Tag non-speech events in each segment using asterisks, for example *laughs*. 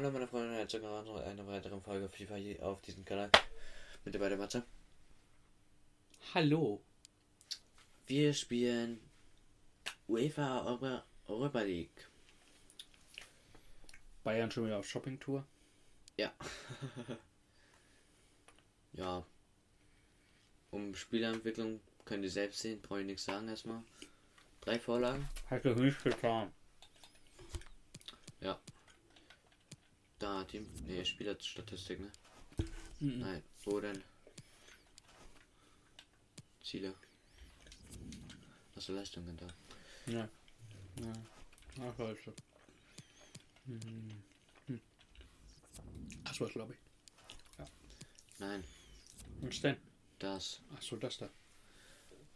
Hallo meine Freunde, herzlich willkommen zu einer weiteren Folge FIFA hier auf diesem Kanal. Mit dabei der Matze. Hallo. Wir spielen UEFA Europa, Europa League. Bayern schon wieder auf Shoppingtour. Ja. *laughs* ja. Um Spielentwicklung könnt ihr selbst sehen, brauche ich nichts sagen erstmal. Drei Vorlagen. Hat er nicht getan. Ja. Da, Team. Nee, Spielerstatistik, ne? Mhm. Nein, wo denn? Ziele. Hast du Leistungen da? Ja. ja. Ach, du. Mhm. Hm. Das war's, glaube ich. Nein, Was denn? das. Ach so, das da.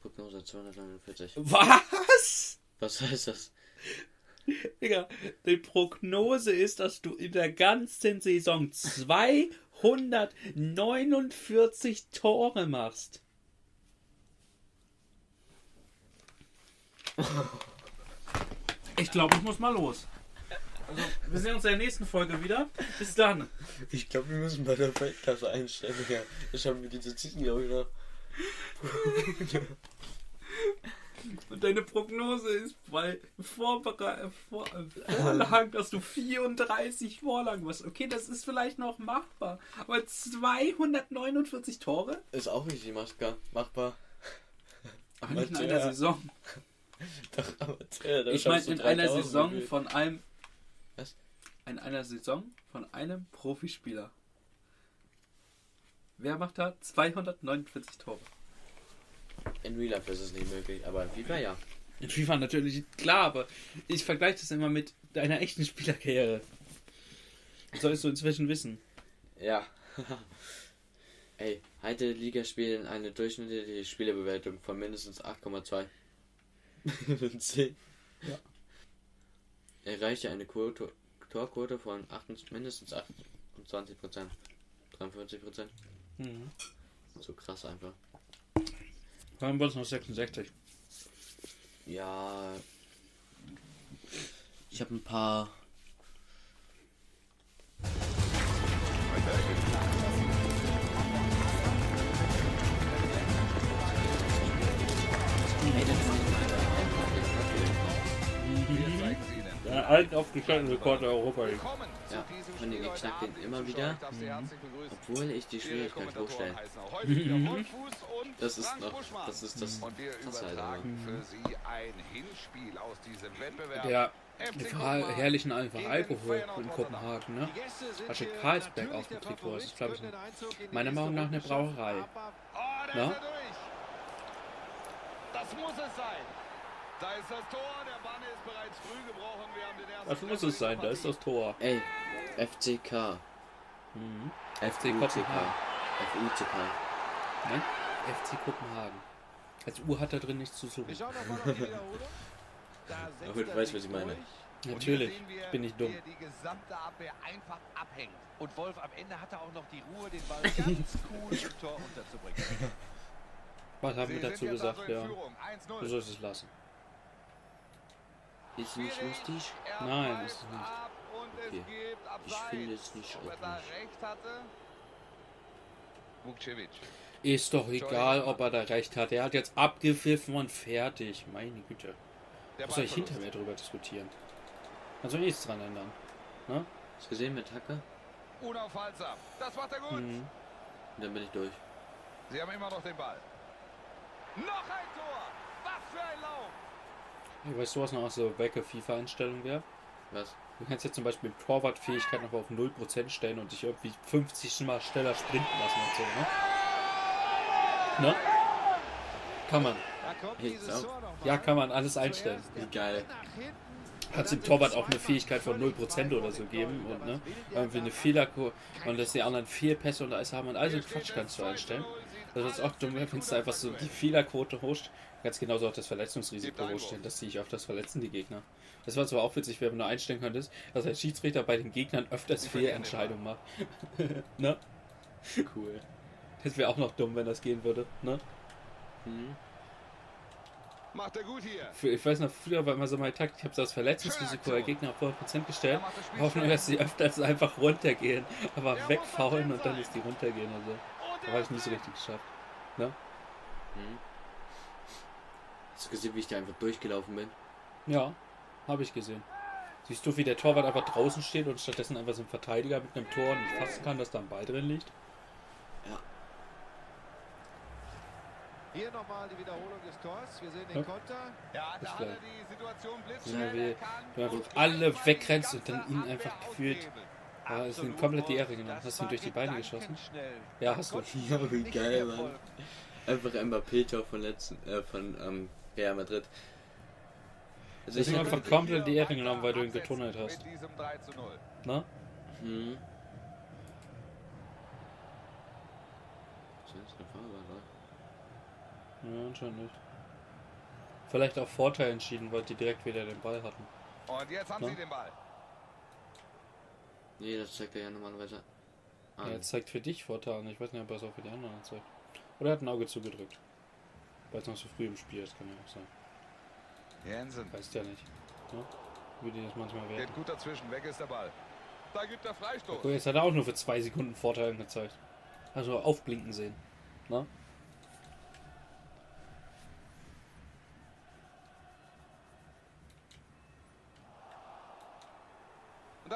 Prognose 249. Was? Was heißt das? Digga, die Prognose ist, dass du in der ganzen Saison 249 Tore machst. Ich glaube, ich muss mal los. Also, wir sehen uns in der nächsten Folge wieder. Bis dann. Ich glaube, wir müssen bei der Weltklasse einstellen. Ja, ich habe mir diese Ziegen, glaube ich, noch. *laughs* Und deine Prognose ist bei Vorbere Vor Vorlagen, dass du 34 Vorlagen machst. Okay, das ist vielleicht noch machbar. Aber 249 Tore? Ist auch nicht die Maske machbar. Aber nicht in einer Saison. *laughs* Doch, Amateur. Ich meine, in einer 3000 Saison gefühlt. von einem. Was? In einer Saison von einem Profispieler. Wer macht da 249 Tore? In Real Life ist es nicht möglich, aber in FIFA ja. In FIFA natürlich, klar, aber ich vergleiche das immer mit deiner echten Spielerkarriere. Das sollst du inzwischen wissen. Ja. *laughs* Ey, heute Liga spielen eine durchschnittliche Spielebewertung von mindestens 8,2. 10. *laughs* Ja. Erreichte eine Quote, Torquote von 28, mindestens 28 Prozent. 43 Prozent. Mhm. So krass einfach. Haben wir uns noch 66. Ja. Ich habe ein paar. Der alt aufgestellten Rekord der Europa League. Ja, von den immer wieder. Obwohl ich die Schwierigkeit hochstelle. Das ist noch. Das ist das. Und wir Krasse, Alter. übertragen für Sie ein Hinspiel aus diesem Wettbewerb. Der FC ver- Kopenhagen herrlichen einfach Alkohol in. Kopenhagen, ne? Carlsberg natürlich auf dem Trikot. Das ist, glaube ich, meiner Meinung nach eine Brauerei. Oh, durch. Das muss es sein. Da ist das Tor. Der Bann ist bereits früh gebrochen. Wir haben den ersten Was muss es sein? Da ist das Tor. Ey, FCK. Mhm. FC Kopenhagen. FUCK. Nein? FC Kopenhagen. Als U hat da drin nichts zu suchen. *laughs* er weißt, sich was ich meine. Natürlich. Wir, Bin ich dumm. die gesamte Abwehr einfach abhängt. Und Wolf, am Ende hat er auch noch die Ruhe, den Ball ganz *laughs* cool im Tor unterzubringen. Was haben Sie wir dazu gesagt? also Ja. Du 1-0. sollst es lassen. Ist nicht lustig? Nein, ist es nicht. Okay. Ich finde es nicht ordentlich. Ist doch egal, ob er da recht hat. Er hat jetzt abgepfiffen und fertig. Meine Güte. Soll ich hinter mir drüber diskutieren? Kannst du nichts dran ändern. Ne? Hast du gesehen mit Hacker? Unaufhaltsam. Das macht er gut. Mhm. Und dann bin ich durch. Sie haben immer noch den Ball. Noch ein Tor. Was für ein Lauf. Hey, weißt du, was noch so Wecke FIFA-Einstellung wäre? Was? Du kannst jetzt zum Beispiel Torwartfähigkeit noch auf 0% stellen und dich irgendwie 50 Mal schneller sprinten lassen und so, ne? Ne? Kann man. Hey. Ja, kann man alles einstellen. Wie geil. Hat dem Torwart auch eine Fähigkeit von 0% oder so geben und ne? Irgendwie eine Fehlerkur und dass die anderen Fehlpässe und alles haben und all so Quatsch kannst du einstellen. Das ist auch dumm, wenn du einfach so die Fehlerquote hochst. Ganz genauso auch das Verletzungsrisiko hochstellen. Das ziehe ich auf das verletzen die Gegner. Das war zwar auch witzig, wenn du einstellen könntest, dass der Schiedsrichter bei den Gegnern öfters Fehlentscheidungen macht. *laughs* ne? Cool. Das wäre auch noch dumm, wenn das gehen würde. Ne? Hm. Macht er gut hier. Ich weiß noch, früher war immer so meine Taktik, ich habe das Verletzungsrisiko der Gegner auf 100% gestellt. Hoffnung, dass sie öfters einfach runtergehen. Aber wegfaulen und dann ist die runtergehen. Also, Und da er habe ich nicht so richtig geschafft. Ne? Hm. Hast du gesehen, wie ich da einfach durchgelaufen bin? Ja, habe ich gesehen. Siehst du, wie der Torwart einfach draußen steht und stattdessen einfach so ein Verteidiger mit einem Tor nicht fassen kann, dass da ein Ball drin liegt? Ja. Hier nochmal die Wiederholung des Tors. Wir sehen den Ja. Konter. Ja, da Ist hat er die Situation Ja, blitzschnell wie- erkannt. du einfach alle wegrennst und dann ihn einfach gefühlt-. Ja, ist ihm komplett die. Ehre genommen. Hast du ihn durch die Beine geschossen? Ja, hast du. Ja, wie geil, Mann. Einfach Mbappé-Tor von letzten, äh, von ähm, Real Madrid. Also ich ist hab, einfach komplett die Ehre genommen, weil du ihn getunnelt hast. Mit diesem 3 zu 0. Ne? hm. Das ist eine Farbe, oder? Ja, anscheinend nicht. Vielleicht auch Vorteil entschieden, weil die direkt wieder den Ball hatten. Und jetzt haben Ja. sie den Ball. Nee, das zeigt er ja normalerweise an. Ja, er zeigt für dich Vorteil an. Ich weiß nicht, ob er es auch für die anderen zeigt. Oder er hat ein Auge zugedrückt. Weil es noch so früh im Spiel ist, kann ja auch sein. Jensen Weißt ja nicht. Ne? Wie die das manchmal werden. geht gut dazwischen. Weg ist der Ball. Da gibt er Freistoß. Guck, jetzt hat er auch nur für zwei Sekunden Vorteil angezeigt. Also aufblinken sehen. Ne?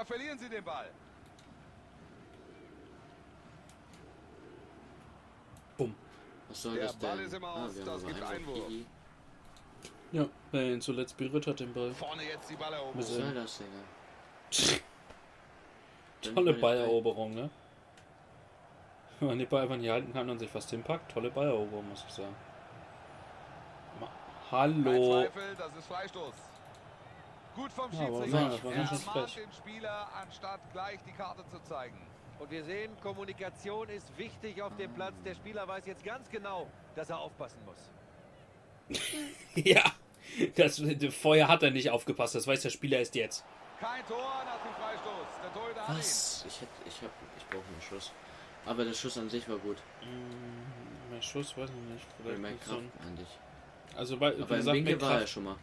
Verlieren sie den Ball. Bumm. Was soll Der das denn? Ball ist im Aus, haben das gibt Einwurf. Gigi. Ja, wer ihn zuletzt berührt hat, den Ball. Vorne jetzt die Balleroberung. Was soll das, Digga? *laughs* Tolle Balleroberung, ne? Wenn man den Ball einfach nicht halten kann und sich fast hinpackt, tolle Balleroberung, muss ich sagen. Hallo. Zweifel, das ist Freistoß. Gut vom Schiedsrichter. Er ermahnt den Spieler, anstatt gleich die Karte zu zeigen. Und wir sehen, Kommunikation ist wichtig auf dem Platz. Der Spieler weiß jetzt ganz genau, dass er aufpassen muss. *laughs* Ja, das vorher hat er nicht aufgepasst, das weiß der Spieler erst jetzt. Kein Tor nach dem Freistoß. Der Torhüter. Was? Ich hätte, ich hab, ich brauche einen Schuss. Aber der Schuss an sich war gut. Mm, Mein Schuss, weiß ich nicht. Weil Vielleicht mein nicht so Kraft ein, an dich. also, weil, Aber im Winkel war er Kraft. schon mal.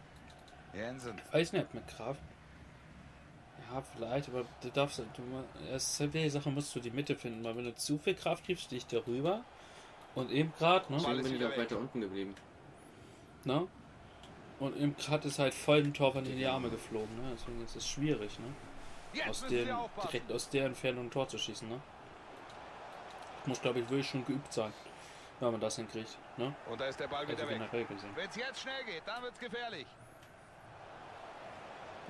Jensen. Weiß nicht, mit Kraft. Ja, vielleicht, aber du darfst, du, ist halt die Sache, musst du die Mitte finden, weil wenn du zu viel Kraft gibst, sticht der rüber. Und eben gerade, ne? Deswegen ist bin ich auch weiter unten geblieben. ne? Und eben gerade ist halt voll ein Tor von in die Arme geflogen, ne? Deswegen ist es schwierig, ne? Aus dem, direkt aus der Entfernung ein Tor zu schießen, ne? Muss, glaube ich, wirklich schon geübt sein, wenn man das hinkriegt, ne? Und da ist der Ball Also wieder weg. generell gesehen. Wenn es jetzt schnell geht, dann wird es gefährlich.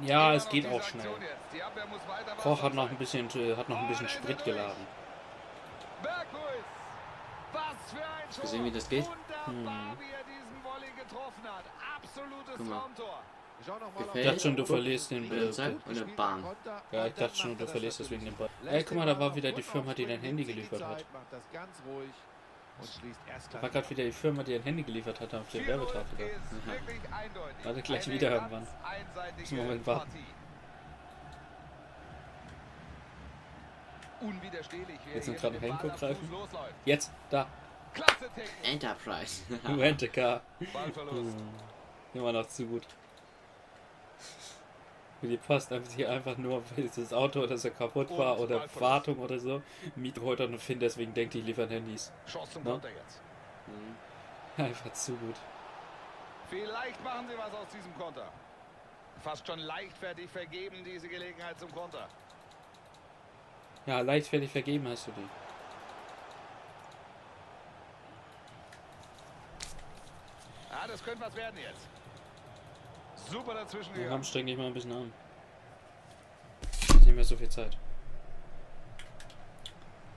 Ja, es geht auch schnell. Koch hat noch ein bisschen, äh, hat noch ein bisschen Sprit geladen. Tor. gesehen, wie das geht? Hm. Guck mal. Gefällt Ich dachte schon, du verlierst den Bild. und dann bam. Ja, ich dachte schon, du verlierst deswegen den Ball. Ey, guck mal, da war wieder die Firma, die dein Handy geliefert hat. Da war gerade wieder die Firma, die ein Handy geliefert hat auf der 4-0 Werbetafel. da. eindeutig. Warte, gleich wieder irgendwann. einseitige Moment warten. Jetzt noch gerade Henko greifen. Jetzt, da. Enterprise. *laughs* Rent-A-Car. Ballverlust. Immer noch zu gut. Die einfach hier einfach nur, weil das Auto, das ja kaputt Und war oder. Wartung oder so, Miete heute und Finn deswegen denkt, die liefern Handys. Chance zum Ne? Konter jetzt. Hm. *laughs* Einfach zu gut. Vielleicht machen sie was aus diesem Konter. Fast schon leichtfertig vergeben diese Gelegenheit zum Konter. Ja, leichtfertig vergeben hast du die. Ja, das könnte was werden jetzt. Super dazwischen gegangen. streng dich mal ein bisschen an. Ist nicht mehr so viel Zeit.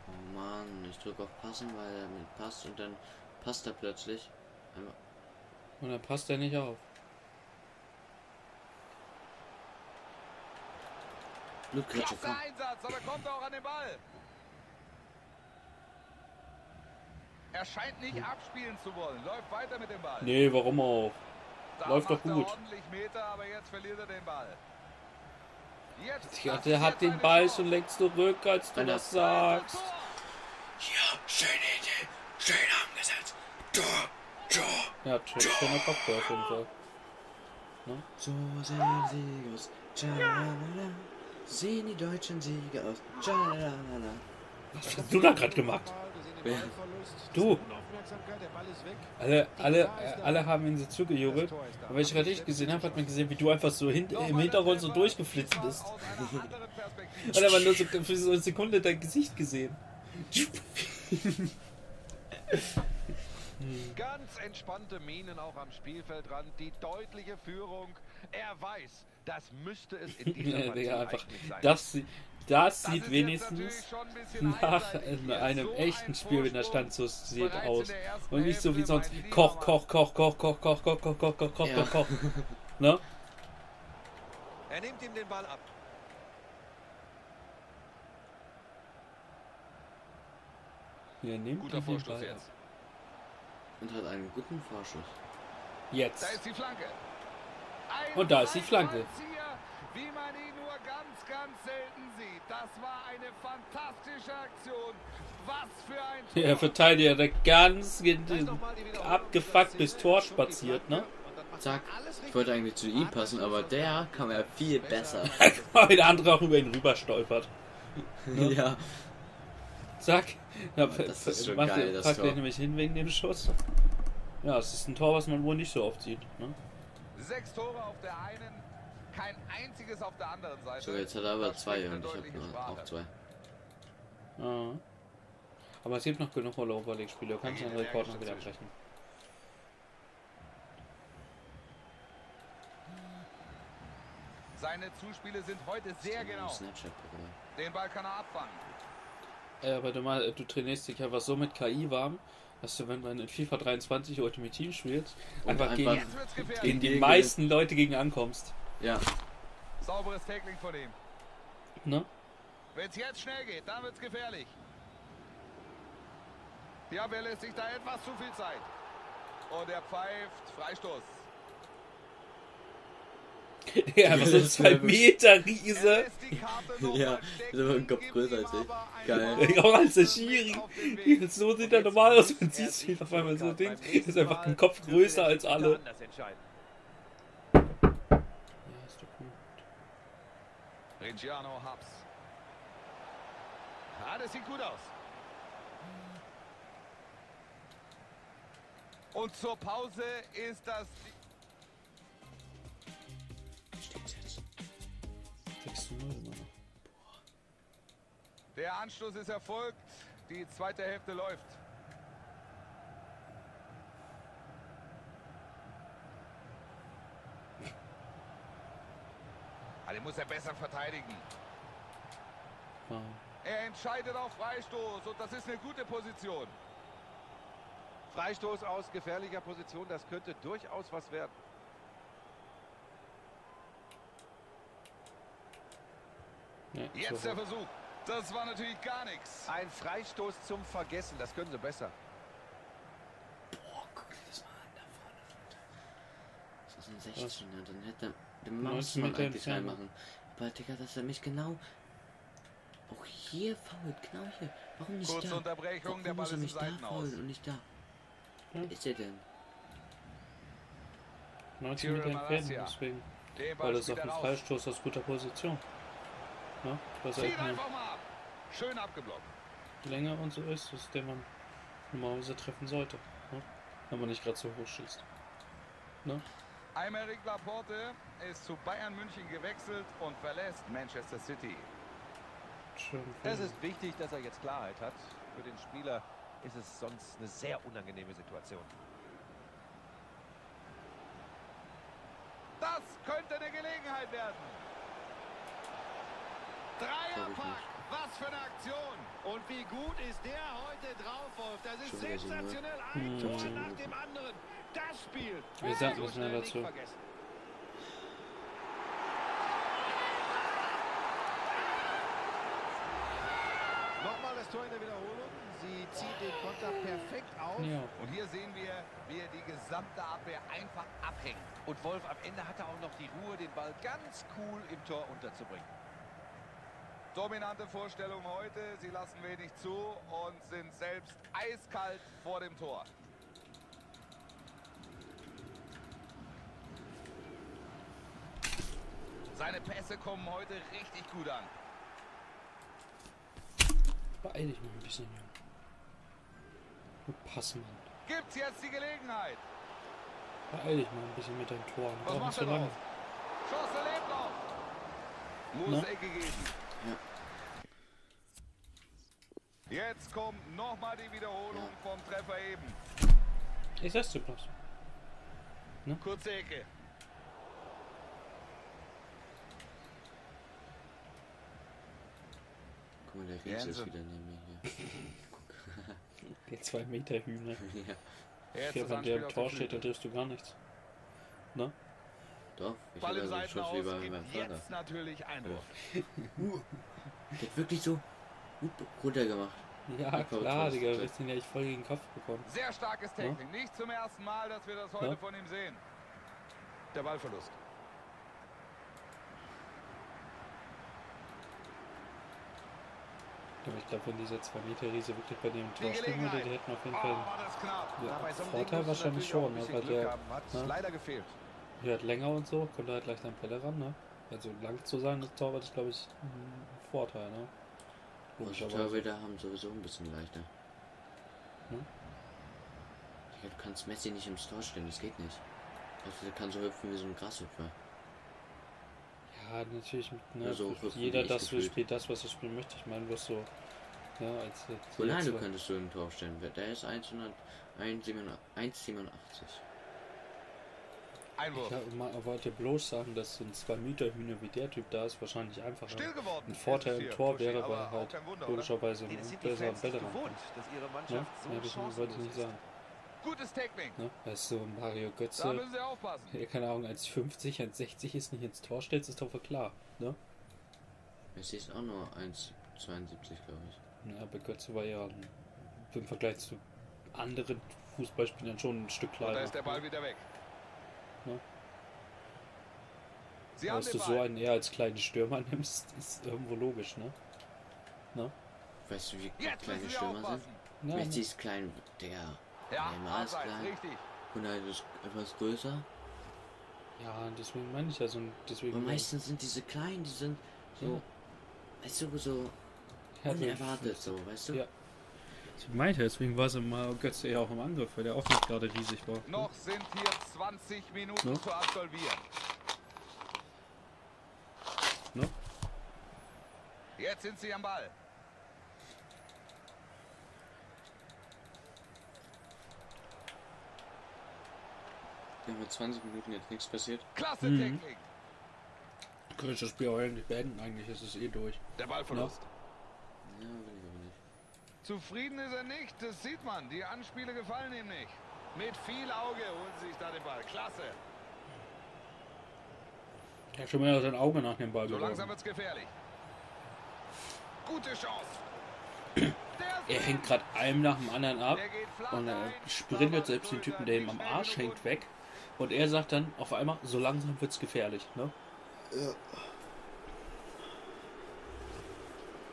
Oh Mann, ich drücke auf Passen, weil er mit passt und dann passt er plötzlich. Einmal. Und dann passt er nicht auf. Blutgrätsche, Klasse komm. Einsatz, aber kommt auch an den Ball. Er scheint nicht abspielen zu wollen. Läuft weiter mit dem Ball. Nee, warum auch? Läuft doch gut. Ja, der hat den Ball schon längst zurück, als du das sagst. Ja, schöne Idee. Schön angesetzt. Tor, Tor. Ja, natürlich kann er auf jeden Fall. Ne? So sehen Sieg aus. Tschalala. Sehen die deutschen Sieger aus. Tschalala. Was hast du da gerade gemacht? Du. Alle, alle, äh, alle haben ihn so zugejubelt. Aber wenn ich gerade nicht gesehen habe, hat man gesehen, wie du einfach so hin, im Hintergrund so durchgeflitzt bist. Und er war nur so für so eine Sekunde dein Gesicht gesehen. Ganz entspannte Minen auch am Spielfeldrand. Die deutliche Führung. Er weiß, das müsste es in dieser *laughs* Ja, Partie Digga, einfach, sein. das, das Das sieht wenigstens nach äh, einem echten Spiel mit der Vorsprung Stand so sieht bereits aus. Und nicht so wie sonst. Koch, koch, koch, koch, koch, koch, koch, koch, koch, koch, koch, Ja. koch, koch. Ne? Er nimmt ihm den Ball ab. Hier, nimmt Guter Vorstoß Ball ab. jetzt. Und hat einen guten Vorschuss. Da Jetzt. ist die Flanke. Ein Und da ist die Flanke. Wie man ihn nur ganz, ganz selten sieht. Das war eine fantastische Aktion. Was für ein Tor. Der Verteidiger, der ganz abgefuckt bis. Tor spaziert, ne? Zack. Ich wollte eigentlich zu ihm passen, aber der kam ja viel besser. *laughs* Weil der andere auch über ihn rüber stolpert. *laughs* ja. Zack. Ja, Das ist schon macht- geil, das packt Tor. er nämlich hin wegen dem Schuss. Ja, es ist ein Tor, was man wohl nicht so oft sieht. Ne? Sechs Tore auf der einen, kein einziges auf der anderen Seite. So, jetzt hat er aber Das zwei und ich habe auch zwei. Ja. Aber es gibt noch genug Europa League Spiele. Du kannst den Rekord noch wieder brechen. Seine Zuspiele sind heute sehr genau. Den Ball kann er abfangen. Äh, aber du, mal, du trainierst dich einfach so mit KI warm, dass du, wenn man in FIFA 23 Ultimate Team spielst, einfach, einfach gegen, gegen die meisten Leute gegen ankommst. Ja, Sauberes Tackling von ihm. Ne? Wenn es jetzt schnell geht, dann wird es gefährlich. Die Abwehr lässt sich da etwas zu viel Zeit. Und er pfeift Freistoß. *laughs* Ja, einfach so ein *laughs* 2 Meter Riese. Ja, ist aber ein Kopf größer als ich. Geil. *laughs* Ja, auch als der Schiri. So sieht er normal aus. Man sieht ihn auf einmal so Ding. Ist einfach ein Kopf größer als alle. Anders entscheiden. Ja, ist doch gut. Reggiano Habs. Ah, das sieht gut aus. Und zur Pause ist das... steht's jetzt. 6 zu 0 immer noch. Der Anstoß ist erfolgt. Die zweite Hälfte läuft. Muss er besser verteidigen. Wow. Er entscheidet auf Freistoß und das ist eine gute Position. Freistoß aus gefährlicher Position, das könnte durchaus was werden. Ja, Jetzt so. der Versuch. Das war natürlich gar nichts. Ein Freistoß zum Vergessen, das können sie besser. Boah, guck dir das mal an, da vorne. Das ist ein 16er, dann hätte den muss 19 man Meter eigentlich reinmachen. Aber Digga, dass er mich genau... Auch hier fault, genau hier. Warum nicht Kurze da? Unterbrechung, Warum der Ball muss er ist mich da faulen und nicht da? Wer ist er denn? 19 Meter entfernt, deswegen. Den Weil das ein raus. Freistoß aus guter Position. Ja, dass er halt mal ab. Schön abgeblockt. Länge und so ist, ist der man normalerweise treffen sollte. Ne? Wenn man nicht gerade so hoch schießt. Ne? Aymeric Laporte ist zu Bayern München gewechselt und verlässt Manchester City. Es ist wichtig, dass er jetzt Klarheit hat. Für den Spieler ist es sonst eine sehr unangenehme Situation. Das könnte eine Gelegenheit werden. Dreierpack, was für eine Aktion. Und wie gut ist der heute drauf, Wolf? Das ist nur sensationell. Ein 15 Tor nach dem anderen. Das Spiel. Wir sagen so nichts mehr schnell dazu. Nochmal das Tor in der Wiederholung. Sie zieht den Konter perfekt auf. Ja. Und hier sehen wir, wie er die gesamte Abwehr einfach abhängt. Und Wolf, am Ende hat er auch noch die Ruhe, den Ball ganz cool im Tor unterzubringen. Dominante Vorstellung heute. Sie lassen wenig zu und sind selbst eiskalt vor dem Tor. Seine Pässe kommen heute richtig gut an. Beeil dich mal ein bisschen, Junge. Pass, Mann. Gibt's jetzt die Gelegenheit? Beeil dich mal ein bisschen mit deinen Toren. Was macht so er lange. Chance lebt noch. Muss Na? Ecke geben. Ja. Jetzt kommt nochmal die Wiederholung vom Treffer eben. Ich sag's dir bloß. Kurze Ecke. Guck mal, der Riese ist wieder neben mir Der 2 Meter Hühner. ja, Ja, wenn der im Tor steht, dann triffst du gar nichts. Ne? doch. Ich Ball im so einen Schuss wie Seitenaus, bei meinem Vater. jetzt natürlich Einwurf. *laughs* Der hat wirklich so gut runter gemacht. Ja, Ja, klar, Digga. Hast ihn ja echt voll gegen den Kopf bekommen. Sehr starkes Tackling. Nicht zum ersten Mal, dass wir das heute Ja. von ihm sehen. Der Ballverlust. Aber ich glaube, wenn dieser 2 Meter Riese wirklich bei dem Tor stehen würde, die hätten auf jeden Oh, Fall knapp. ja, Vorteil wahrscheinlich schon, ne? weil der ne? leider gefehlt. der hat länger und so, kommt halt leicht an Pelle ran, ne? Also lang zu sein, das Torwart ist, glaube ich, ein Vorteil, ne? Und Logischerweise. Torhüter haben sowieso ein bisschen leichter. Hm? Du kannst Messi nicht ins Tor stellen, das geht nicht. Also, der kann so hüpfen wie so ein Grashüpfer. Ja, natürlich, ne, so hüpfen jeder das gefühlt. spielt das, was er spielen möchte. Ich meine, was so, ja, als jetzt, Ronaldo jetzt- könntest du in ein Tor stellen. Der ist 100 1,87. Einwurf. Ja, man wollte bloß sagen, dass so ein 2 Meter Hühner wie der Typ da ist, wahrscheinlich geworden. Ein Vorteil im Tor wäre, aber weil halt logischerweise ein nicht Bälle rankommt. Ne? Mannschaft Ja, so das wollte ich nicht ist. sagen. Gutes Tackling. Ne? Weißt du, Mario Da Götze, müssen sie aufpassen. ja, keine Ahnung, als 50, als 60 ist nicht ins Tor stellst, ist doch wohl klar. Ne? Messi ist auch nur 1,72 glaube ich. Ja, aber Götze war ja im Vergleich zu anderen Fußballspielern schon ein Stück Und da kleiner. ist der Ball wieder weg. Ja. Sie Dass du so einen eher als kleinen Stürmer *laughs* nimmst, ist irgendwo logisch, ne? Weißt du, wie Jetzt kleine Stürmer sind? aufpassen. Ja, Messi ist klein, der Ja, Neymar ist klein. richtig. Ronaldo ist etwas größer. ja, deswegen meine ich ja so. Deswegen Aber meistens sind diese kleinen, die sind so, weißt du, so Ja, unerwartet so, weißt du? Ja. Ich meinte, deswegen war es immer Götze ja auch im Angriff, weil der auch nicht gerade riesig war. Noch sind hier 20 Minuten Ne? zu absolvieren. Ne? Jetzt sind sie am Ball. Mit 20 Minuten jetzt nichts passiert. Klasse Mhm. Könnte ich das Spiel auch eigentlich beenden, eigentlich ist es eh durch. Der Ballverlust. Ja, will ich aber nicht. Zufrieden ist er nicht, das sieht man. Die Anspiele gefallen ihm nicht. Mit viel Auge holen sie sich da den Ball. Klasse. Er hat schon mal sein Auge nach dem Ball So langsam geworfen. wird's gefährlich. Gute Chance. Er hängt gerade einem nach dem anderen ab und er sprintet selbst den Typen, der ihm am Arsch hängt, weg. Und er sagt dann auf einmal, so langsam wird's gefährlich. Ne?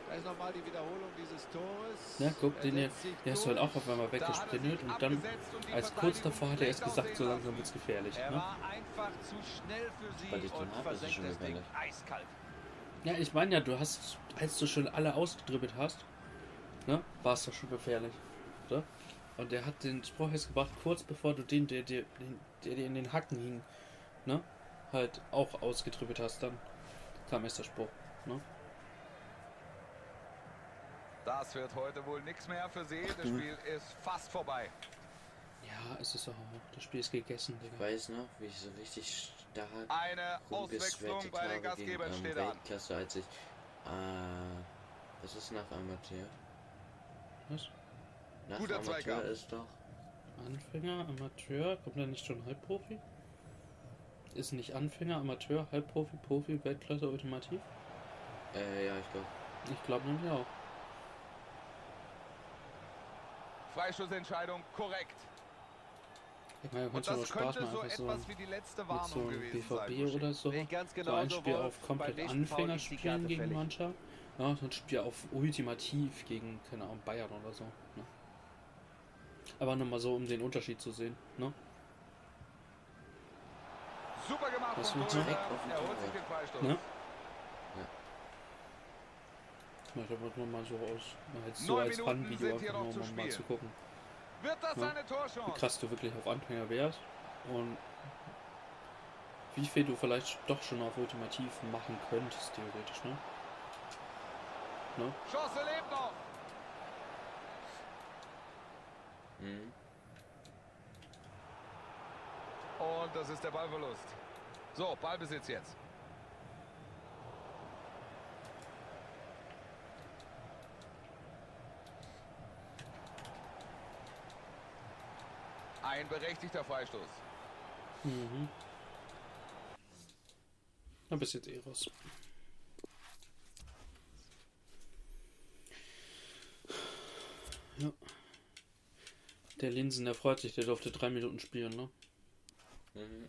Da ist nochmal die Wiederholung dieses Tores. Ja, guck, den hier, der ist halt auch auf einmal weggesprintet und dann, und die als kurz davor hat er erst nicht gesagt, so langsam wird's gefährlich. Er Ne? war einfach zu schnell für sie Bei diesem und Hart ist es versenkt schon das Ding gefährlich. eiskalt. Ja, ich meine ja, du hast, als du schon alle ausgedribbelt hast, ne, war es doch schon gefährlich. Oder? Und der hat den Spruch jetzt gebracht, kurz bevor du den, der dir der dir in den Hacken hing, ne, halt auch ausgedribbelt hast, dann kam erst der Spruch. Ne? Das wird heute wohl nichts mehr für sie. Das Spiel ist fast vorbei. Ja, es ist auch, das Spiel ist gegessen, Ich Digga. weiß noch, wie ich so richtig stark Eine Auswechslung bei den habe gegen Gastgebern ähm, steht an. Weltklasse, als ich äh, was ist nach Amateur? Was? Nach Guter Amateur Zweikampf. ist doch Anfänger, Amateur, kommt da nicht schon Halbprofi? Ist nicht Anfänger, Amateur, Halbprofi, Profi, Weltklasse, Ultimativ? äh, ja, ich glaube. Ich glaube nämlich auch. Freischussentscheidung korrekt. Ich meine, Und kannst du auch das Spaß könnte machen, so einfach so etwas wie die letzte mit so Warnung gewesen sein. BVB oder so. Ich ganz So genau ein so, Spiel Wolf. auf komplett Anfänger spielen gegen fällig. Mannschaft. Ja, so ein Spiel auf Ultimativ gegen, keine Ahnung, Bayern oder so. Ne? Aber nochmal so, um den Unterschied zu sehen. Ne? Super gemacht mit Torhüter. direkt auf den Torwart. Ne? Ja, da wird man mal so aus, halt so als Fun-Video einfach nur mal, mal zu gucken, Wird das Ja. eine wie krass du wirklich auf Anfänger wärst und wie viel du vielleicht doch schon auf Ultimativ machen könntest, theoretisch, ne? Ne? Chance lebt noch. Mhm. Und das ist der Ballverlust. So, Ballbesitz jetzt. Ein berechtigter Freistoß. Mhm. Jetzt eh raus. Ja. Der Linsen, der freut sich, der durfte drei Minuten spielen, ne? Mhm.